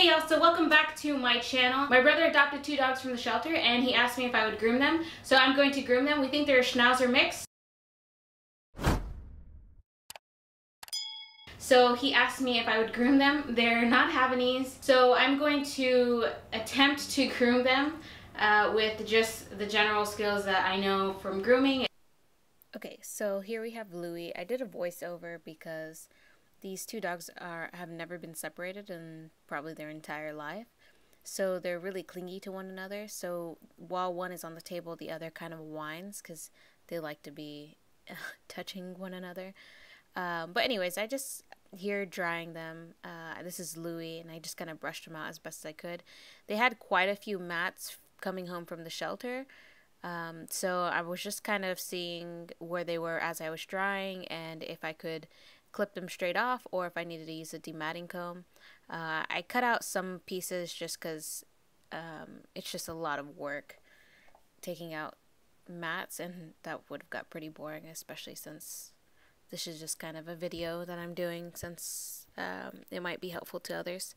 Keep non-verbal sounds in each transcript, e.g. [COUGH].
Hey y'all, so welcome back to my channel. My brother adopted two dogs from the shelter and he asked me if I would groom them. So I'm going to groom them. We think they're a Schnauzer mix. So he asked me if I would groom them. They're not Havanese. So I'm going to attempt to groom them uh, with just the general skills that I know from grooming. Okay, so here we have Louie. I did a voiceover because these two dogs are have never been separated in probably their entire life. So they're really clingy to one another. So while one is on the table, the other kind of whines because they like to be [LAUGHS] touching one another. Um, but anyways, I just here drying them. Uh, this is Louie, and I just kind of brushed them out as best as I could. They had quite a few mats coming home from the shelter. Um, so I was just kind of seeing where they were as I was drying and if I could clip them straight off or if I needed to use a dematting comb. Uh, I cut out some pieces just because um, it's just a lot of work taking out mats and that would have got pretty boring especially since this is just kind of a video that I'm doing since um, it might be helpful to others.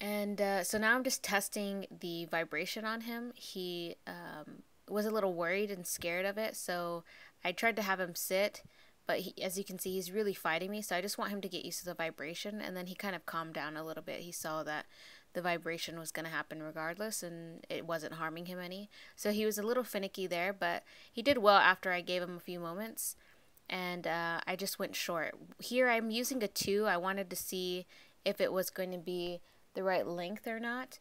And uh, so now I'm just testing the vibration on him. He um, was a little worried and scared of it, so I tried to have him sit, but he, as you can see, he's really fighting me, so I just want him to get used to the vibration, and then he kind of calmed down a little bit. He saw that the vibration was going to happen regardless, and it wasn't harming him any. So he was a little finicky there, but he did well after I gave him a few moments, and uh, I just went short. Here I'm using a 2. I wanted to see if it was going to be the right length or not.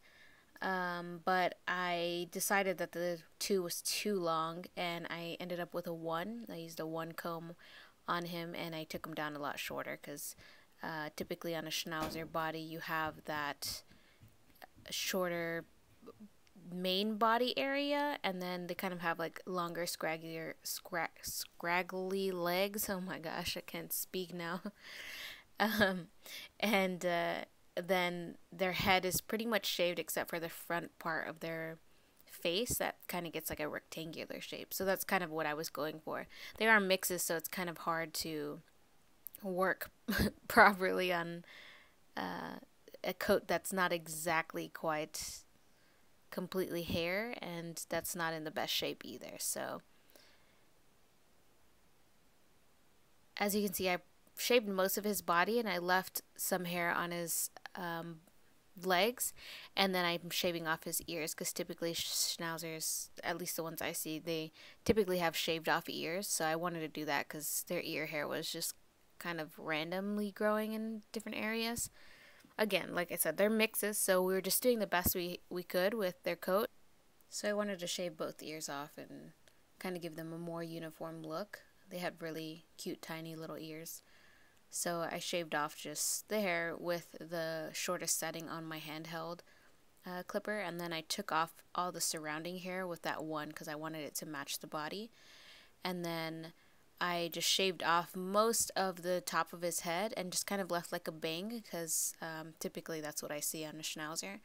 Um, but I decided that the 2 was too long, and I ended up with a 1. I used a 1 comb on him, and I took him down a lot shorter because uh, typically on a Schnauzer body you have that shorter main body area and then they kind of have like longer scraggier scra scraggly legs. Oh my gosh i can't speak now. [LAUGHS] Um, and uh, then their head is pretty much shaved except for the front part of their face that kind of gets like a rectangular shape so that's kind of what i was going for they are mixes so it's kind of hard to work [LAUGHS] properly on uh, a coat that's not exactly quite completely hair and that's not in the best shape either. So as you can see, I shaved most of his body and I left some hair on his um, legs and then I'm shaving off his ears because typically schnauzers, at least the ones I see, they typically have shaved off ears. So I wanted to do that because their ear hair was just kind of randomly growing in different areas again, like I said, they're mixes, so we were just doing the best we, we could with their coat. So I wanted to shave both ears off and kind of give them a more uniform look. They had really cute, tiny little ears. So I shaved off just the hair with the shortest setting on my handheld uh, clipper, and then I took off all the surrounding hair with that one because I wanted it to match the body. And then I just shaved off most of the top of his head and just kind of left like a bang because um, typically that's what I see on a Schnauzer.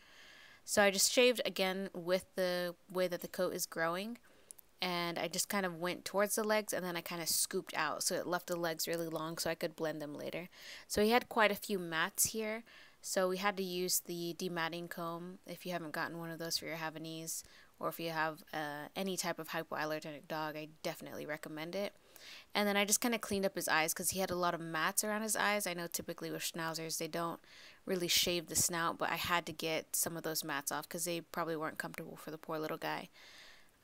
So I just shaved again with the way that the coat is growing and I just kind of went towards the legs and then I kind of scooped out so it left the legs really long so I could blend them later. So he had quite a few mats here so we had to use the dematting comb if you haven't gotten one of those for your Havanese or if you have uh, any type of hypoallergenic dog I definitely recommend it. And then I just kind of cleaned up his eyes because he had a lot of mats around his eyes. I know typically with schnauzers they don't really shave the snout, but I had to get some of those mats off because they probably weren't comfortable for the poor little guy.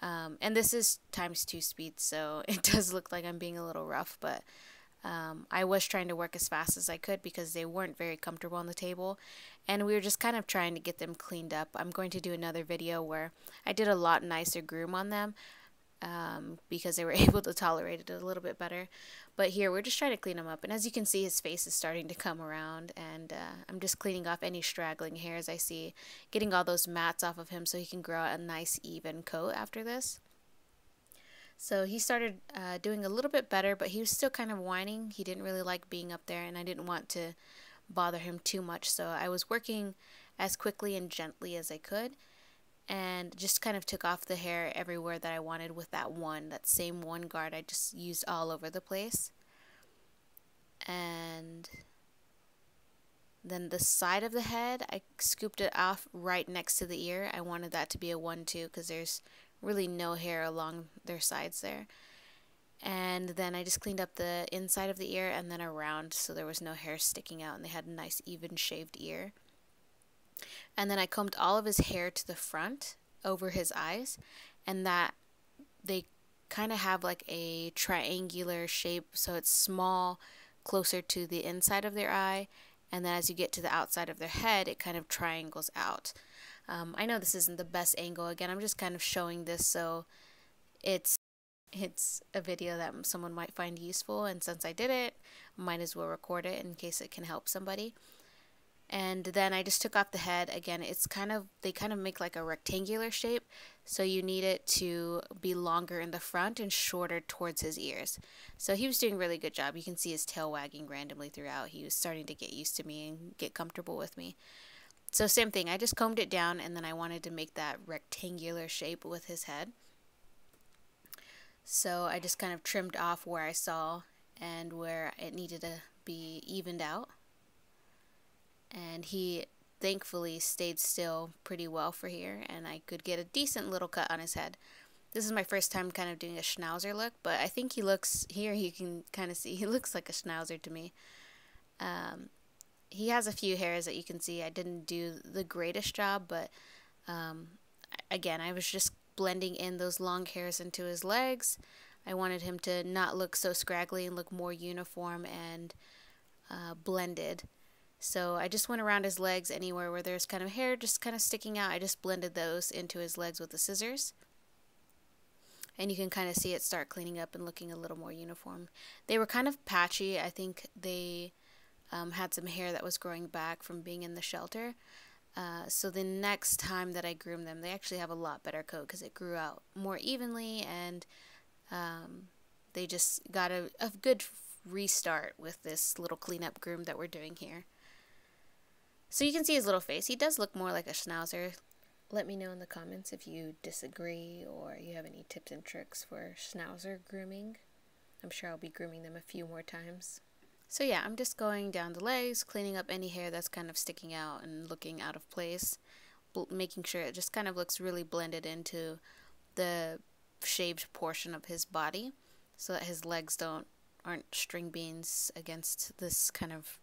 Um, and this is times two speed, so [LAUGHS] it does look like I'm being a little rough, but um, I was trying to work as fast as I could because they weren't very comfortable on the table, and we were just kind of trying to get them cleaned up. I'm going to do another video where I did a lot nicer groom on them um, because they were [LAUGHS] able to tolerate it a little bit better. But here we're just trying to clean him up, and as you can see, his face is starting to come around, and uh, I'm just cleaning off any straggling hairs I see, getting all those mats off of him so he can grow a nice even coat after this. So he started uh, doing a little bit better, but he was still kind of whining. He didn't really like being up there, and I didn't want to bother him too much, so I was working as quickly and gently as I could and just kind of took off the hair everywhere that I wanted with that one, that same one guard I just used all over the place. And Then the side of the head, I scooped it off right next to the ear. I wanted that to be a 1 2 because there's really no hair along their sides there. And then I just cleaned up the inside of the ear and then around so there was no hair sticking out and they had a nice even shaved ear. And then I combed all of his hair to the front over his eyes and that they kind of have like a triangular shape so it's small closer to the inside of their eye and then as you get to the outside of their head it kind of triangles out. Um, i know this isn't the best angle again i'm just kind of showing this so it's it's a video that someone might find useful and since i did it might as well record it in case it can help somebody and then I just took off the head. Again it's kind of they kind of make like a rectangular shape. So you need it to be longer in the front and shorter towards his ears. So he was doing a really good job. You can see his tail wagging randomly throughout. He was starting to get used to me and get comfortable with me. So same thing. I just combed it down and then I wanted to make that rectangular shape with his head. So I just kind of trimmed off where I saw and where it needed to be evened out and he thankfully stayed still pretty well for here and I could get a decent little cut on his head. This is my first time kind of doing a schnauzer look, but I think he looks here you can kind of see [LAUGHS] he looks like a schnauzer to me. Um, he has a few hairs that you can see. I didn't do the greatest job, but um, again, I was just blending in those long hairs into his legs. I wanted him to not look so scraggly and look more uniform and uh, blended. So I just went around his legs anywhere where there's kind of hair just kind of sticking out. I just blended those into his legs with the scissors. And you can kind of see it start cleaning up and looking a little more uniform. They were kind of patchy. I think they um, had some hair that was growing back from being in the shelter. Uh, so the next time that I groom them, they actually have a lot better coat because it grew out more evenly and um, they just got a, a good restart with this little cleanup groom that we're doing here. So you can see his little face. He does look more like a schnauzer. Let me know in the comments if you disagree or you have any tips and tricks for schnauzer grooming. I'm sure I'll be grooming them a few more times. So yeah, I'm just going down the legs, cleaning up any hair that's kind of sticking out and looking out of place, making sure it just kind of looks really blended into the shaved portion of his body so that his legs don't aren't string beans against this kind of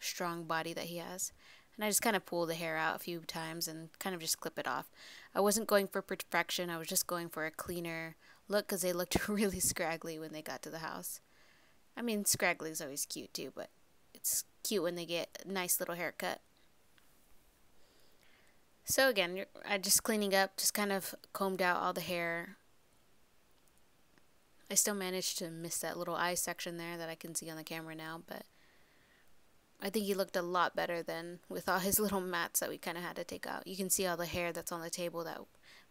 strong body that he has and I just kind of pull the hair out a few times and kind of just clip it off. I wasn't going for perfection, I was just going for a cleaner look because they looked [LAUGHS] really scraggly when they got to the house. I mean, scraggly is always cute too, but it's cute when they get a nice little haircut. So again, I just cleaning up, just kind of combed out all the hair. I still managed to miss that little eye section there that I can see on the camera now, but I think he looked a lot better than with all his [LAUGHS] little mats that we kind of had to take out. You can see all the hair that's on the table that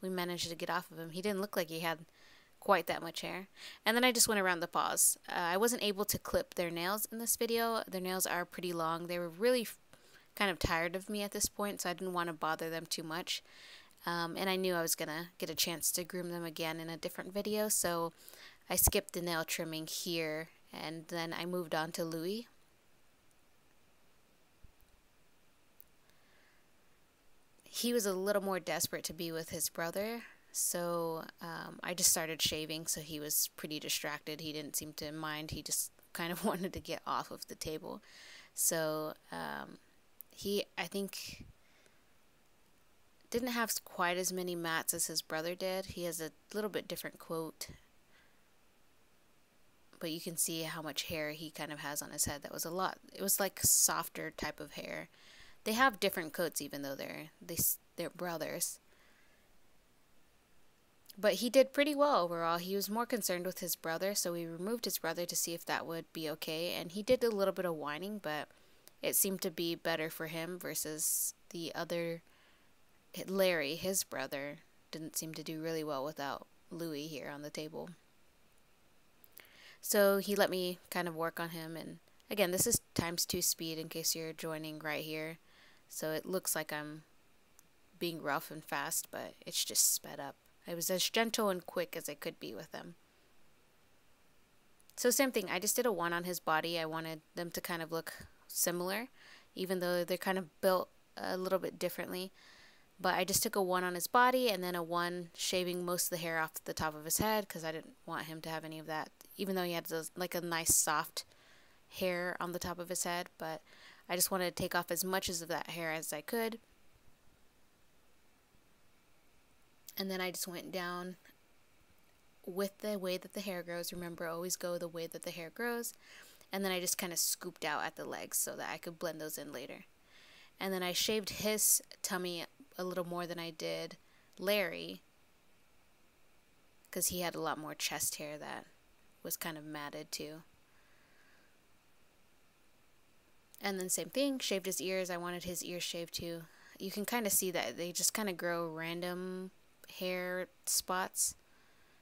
we managed to get off of him. He didn't look like he had quite that much hair. And then I just went around the paws. Uh, I wasn't able to clip their nails in this video. Their nails are pretty long. They were really kind of tired of me at this point, so I didn't want to bother them too much. Um, and I knew I was going to get a chance to groom them again in a different video, so I skipped the nail trimming here, and then I moved on to Louis. He was a little more desperate to be with his brother. So um, I just started shaving, so he was pretty distracted. He didn't seem to mind. He just [LAUGHS] kind of [LAUGHS] wanted to get off of the table. So um, he, I think, didn't have quite as many mats as his brother did. He has a little bit different quote. But you can see how much hair he kind of has on his head. That was a lot. It was like softer type of hair. They have different coats, even though they're they they're brothers. But he did pretty well overall. He was more concerned with his brother, so we removed his brother to see if that would be okay. And he did a little bit of whining, but it seemed to be better for him versus the other Larry, his brother, didn't seem to do really well without Louis here on the table. So he let me kind of work on him. And again, this is times two speed in case you're joining right here. So it looks like I'm being rough and fast, but it's just sped up. I was as gentle and quick as I could be with them. So same thing, I just did a one on his body. I wanted them to kind of look similar. even though they're kind of built a little bit differently. But I just took a one on his body and then a one shaving most of the hair off the top of his head because I didn't want him to have any of that, even though he had those, like a nice soft hair on the top of his head. But I just wanted to take off as much of that hair as I could. And then I just went down with the way that the hair grows. Remember, always go the way that the hair grows. And then I just kind of scooped out at the legs so that I could blend those in later. And then I shaved his tummy a little more than I did Larry because he had a lot more chest hair that was kind of matted too. And then same thing, shaved his ears. I wanted his ears shaved too. You can kind of see that they just kind of grow random hair spots.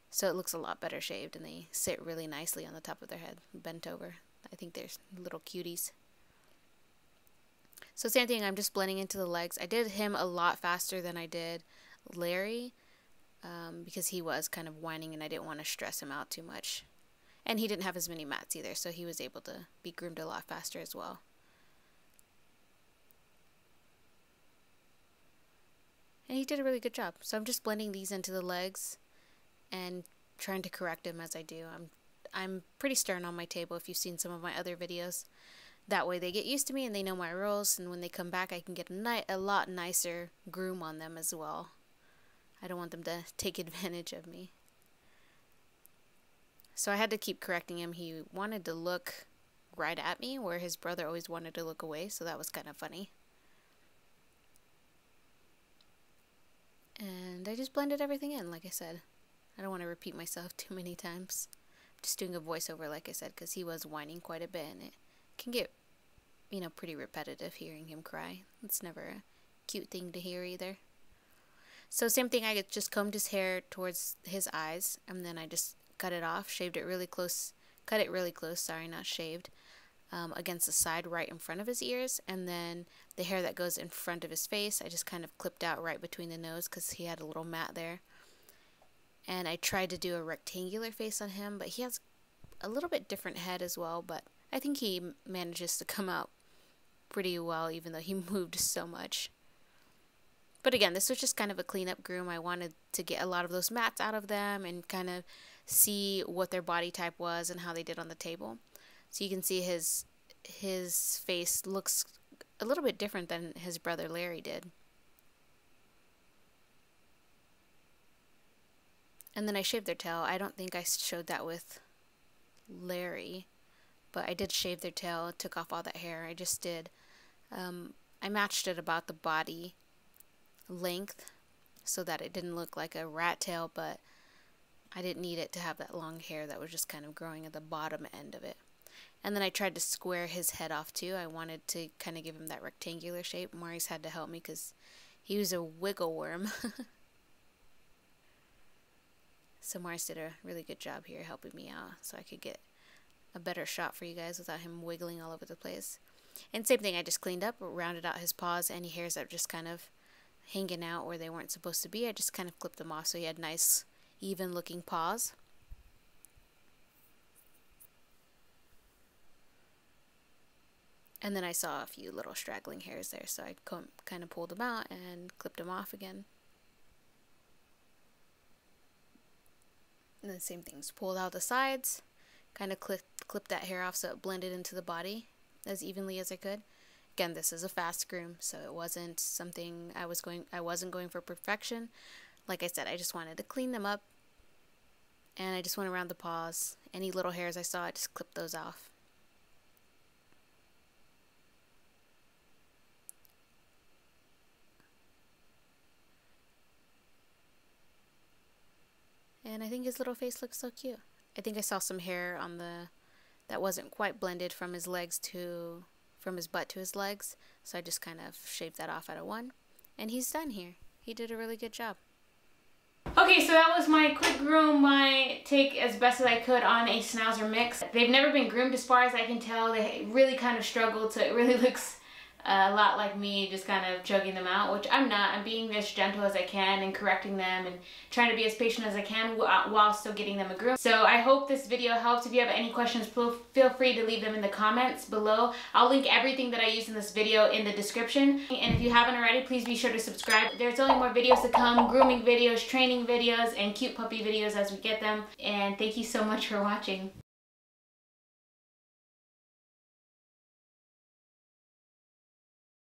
So it looks a lot better shaved and they sit really nicely on the top of their head, bent over. I think they're little cuties. So same thing, I'm just blending into the legs. I did him a lot faster than I did Larry um, because he was kind of whining and I didn't want to stress him out too much. And he didn't have as many mats either, so he was able to be groomed a lot faster as well. And he did a really good job. So I'm just blending these into the legs and trying to correct him as I do. I'm I'm pretty stern on my table if you've seen some of my other videos. That way they get used to me and they know my rules and when they come back I can get a, ni a lot nicer groom on them as well. I don't want them to [LAUGHS] take advantage of me. So I had to keep correcting him. He wanted to look right at me where his brother always wanted to look away, so that was kind of funny. And I just blended everything in, like I said. I don't want to repeat myself [LAUGHS] too many times. I'm just doing a voiceover, like I said, because he was whining quite a bit, and it can get, you know, pretty repetitive hearing him cry. It's never a cute thing to hear either. So same thing, I just combed his hair towards his eyes, and then I just cut it off, shaved it really close, cut it really close, sorry, not shaved, um, against the side right in front of his ears, and then the hair that goes in front of his face, I just kind of clipped out right between the nose because he had a little mat there. And I tried to do a rectangular face on him, but he has a little bit different head as well, but I think he manages to come out pretty well even though he [LAUGHS] moved so much. But again, this was just kind of a cleanup groom. I wanted to get a lot of those mats out of them and kind of see what their body type was and how they did on the table. So you can see his his face looks a little bit different than his brother Larry did. And then I shaved their tail. I don't think I showed that with Larry, but I did shave their tail, took off all that hair. I just did, um, I matched it about the body length so that it didn't look like a rat tail, but I didn't need it to have that long hair that was just kind of growing at the bottom end of it. And then I tried to square his head off too. I wanted to kind of give him that rectangular shape. Maurice had to help me because he was a wiggle worm. [LAUGHS] so Maurice did a really good job here helping me out so I could get a better shot for you guys without him wiggling all over the place. And same thing, I just cleaned up, rounded out his paws, any hairs that just kind of hanging out where they weren't supposed to be. I just kind of clipped them off so he had nice, even looking paws. And then I saw a few little straggling hairs there, so I kind of pulled them out and clipped them off again. And the same things, pulled out the sides, kind of clipped, clipped that hair off so it blended into the body as evenly as I could. Again, this is a fast groom, so it wasn't something I was going I wasn't going for perfection. Like I said, I just wanted to clean them up. And I just went around the paws. Any little hairs I saw, I just clipped those off. And I think his little face looks so cute. I think I saw some hair on the that wasn't quite blended from his legs to from his butt to his legs. So I just kind of shaved that off at a one. And he's done here. He did a really good job. Okay, so that was my quick groom, my take as best as I could on a Schnauzer mix. They've never been groomed as far as I can tell. They really kind of struggled, so it really [LAUGHS] looks a lot like me, just kind of chugging them out, which I'm not. I'm being as gentle as I can and correcting them and trying to be as patient as I can while still getting them a groom. So I hope this video helps. If you have any questions, feel free to leave them in the comments below. I'll link everything that I use in this video in the description. And if you haven't already, please be sure to subscribe. There's only more videos to come, grooming videos, training videos, and cute puppy videos as we get them. And thank you so much for watching.